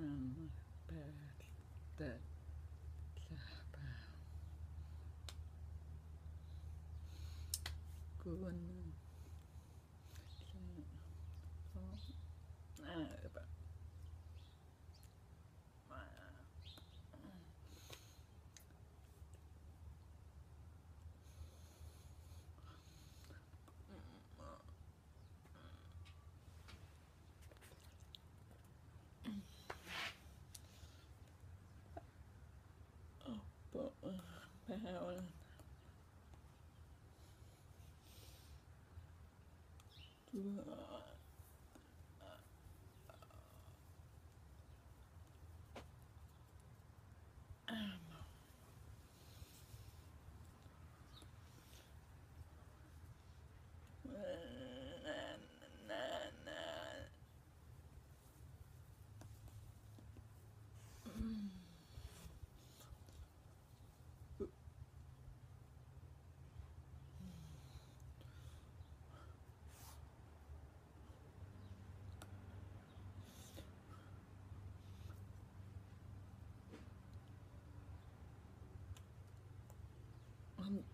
man bad that Good. tähän Du Tuo Um.